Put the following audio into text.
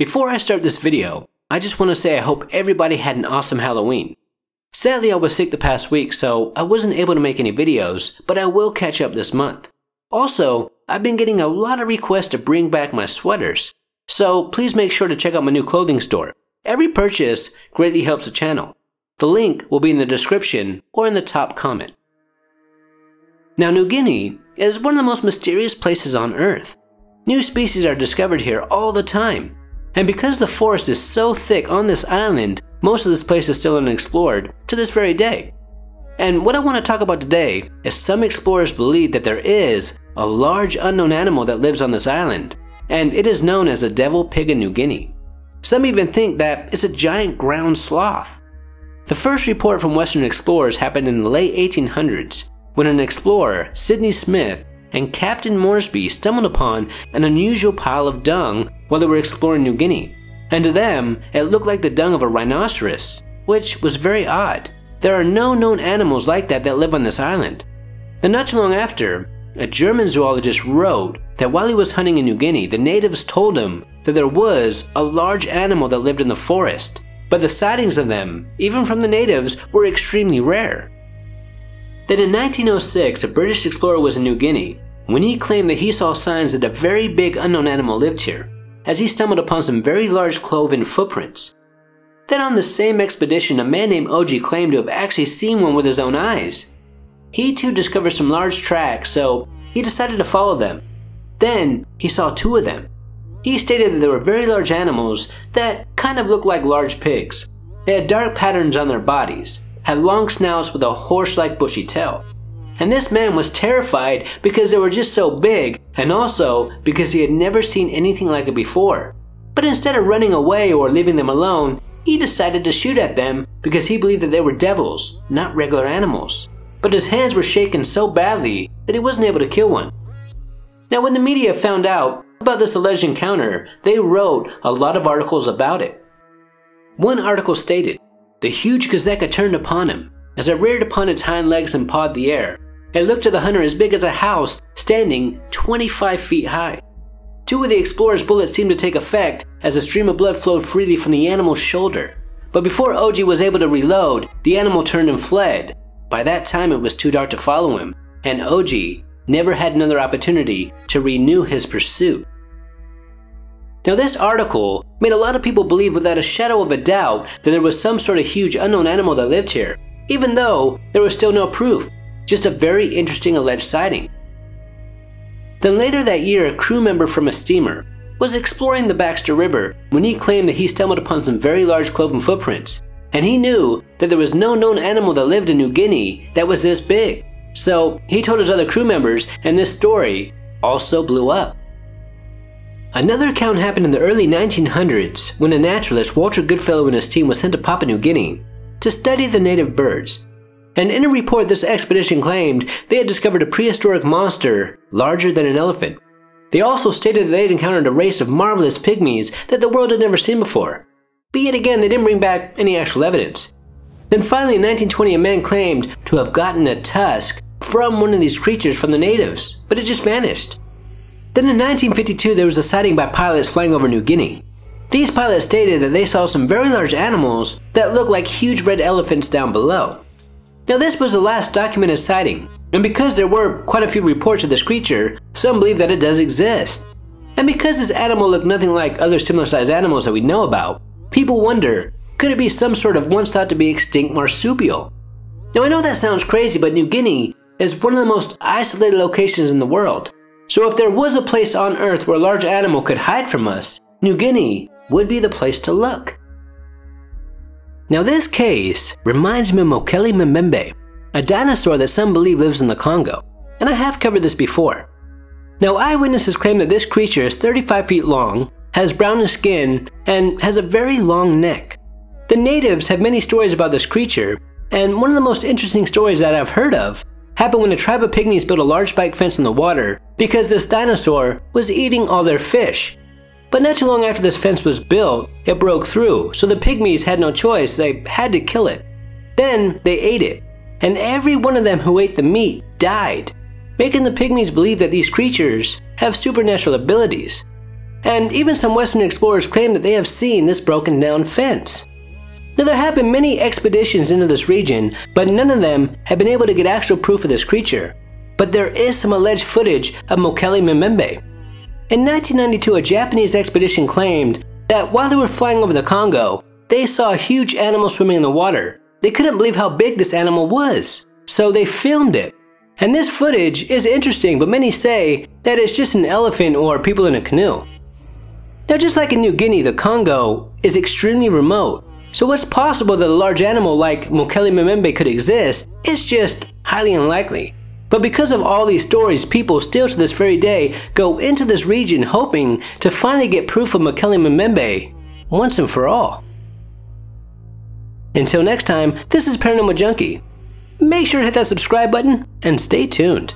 Before I start this video, I just want to say I hope everybody had an awesome Halloween. Sadly, I was sick the past week, so I wasn't able to make any videos, but I will catch up this month. Also, I've been getting a lot of requests to bring back my sweaters, so please make sure to check out my new clothing store. Every purchase greatly helps the channel. The link will be in the description or in the top comment. Now, New Guinea is one of the most mysterious places on Earth. New species are discovered here all the time. And because the forest is so thick on this island, most of this place is still unexplored to this very day. And what I want to talk about today is some explorers believe that there is a large unknown animal that lives on this island, and it is known as the devil pig of New Guinea. Some even think that it's a giant ground sloth. The first report from Western explorers happened in the late 1800s when an explorer, Sidney Smith, and Captain Moresby stumbled upon an unusual pile of dung while they were exploring New Guinea. And to them, it looked like the dung of a rhinoceros, which was very odd. There are no known animals like that that live on this island. And not too long after, a German zoologist wrote that while he was hunting in New Guinea, the natives told him that there was a large animal that lived in the forest, but the sightings of them, even from the natives, were extremely rare. Then in 1906, a British explorer was in New Guinea when he claimed that he saw signs that a very big unknown animal lived here, as he stumbled upon some very large cloven footprints. Then on the same expedition, a man named Oji claimed to have actually seen one with his own eyes. He too discovered some large tracks, so he decided to follow them. Then he saw two of them. He stated that they were very large animals that kind of looked like large pigs. They had dark patterns on their bodies, had long snouts with a horse-like bushy tail. And this man was terrified because they were just so big, and also because he had never seen anything like it before. But instead of running away or leaving them alone, he decided to shoot at them because he believed that they were devils, not regular animals. But his hands were shaken so badly that he wasn't able to kill one. Now, when the media found out about this alleged encounter, they wrote a lot of articles about it. One article stated, the huge Gazeka turned upon him. As it reared upon its hind legs and pawed the air, it looked to the hunter as big as a house, standing 25 feet high. Two of the explorer's bullets seemed to take effect as a stream of blood flowed freely from the animal's shoulder. But before Oji was able to reload, the animal turned and fled. By that time, it was too dark to follow him, and Oji never had another opportunity to renew his pursuit. Now, this article made a lot of people believe without a shadow of a doubt that there was some sort of huge unknown animal that lived here, even though there was still no proof, just a very interesting alleged sighting. Then later that year, a crew member from a steamer was exploring the Baxter River when he claimed that he stumbled upon some very large cloven footprints, and he knew that there was no known animal that lived in New Guinea that was this big. So he told his other crew members, and this story also blew up. Another account happened in the early 1900s when a naturalist, Walter Goodfellow and his team was sent to Papua New Guinea to study the native birds. And in a report, this expedition claimed they had discovered a prehistoric monster larger than an elephant. They also stated that they had encountered a race of marvelous pygmies that the world had never seen before. But yet again, they didn't bring back any actual evidence. Then finally, in 1920, a man claimed to have gotten a tusk from one of these creatures from the natives, but it just vanished. Then in 1952, there was a sighting by pilots flying over New Guinea. These pilots stated that they saw some very large animals that looked like huge red elephants down below. Now, this was the last documented sighting, and because there were quite a few reports of this creature, some believe that it does exist. And because this animal looked nothing like other similar sized animals that we know about, people wonder could it be some sort of once thought to be extinct marsupial? Now, I know that sounds crazy, but New Guinea is one of the most isolated locations in the world. So if there was a place on Earth where a large animal could hide from us, New Guinea would be the place to look. Now this case reminds me of Mokele Mbembe, a dinosaur that some believe lives in the Congo, and I have covered this before. Now eyewitnesses claim that this creature is 35 feet long, has brownish skin, and has a very long neck. The natives have many stories about this creature, and one of the most interesting stories that I've heard of happened when a tribe of pygmies built a large spike fence in the water because this dinosaur was eating all their fish. But not too long after this fence was built, it broke through, so the pygmies had no choice, they had to kill it. Then they ate it, and every one of them who ate the meat died, making the pygmies believe that these creatures have supernatural abilities. and even some Western explorers claim that they have seen this broken down fence. Now, there have been many expeditions into this region, but none of them have been able to get actual proof of this creature. But there is some alleged footage of Mokele Mbembe. In 1992, a Japanese expedition claimed that while they were flying over the Congo, they saw a huge animal swimming in the water. They couldn't believe how big this animal was, so they filmed it. And this footage is interesting, but many say that it's just an elephant or people in a canoe. Now, just like in New Guinea, the Congo is extremely remote, so it's possible that a large animal like Mokele Mbembe could exist, it's just highly unlikely. But because of all these stories, people still to this very day go into this region hoping to finally get proof of Mokele Mbembe once and for all. Until next time, this is Paranormal Junkie. Make sure to hit that subscribe button and stay tuned.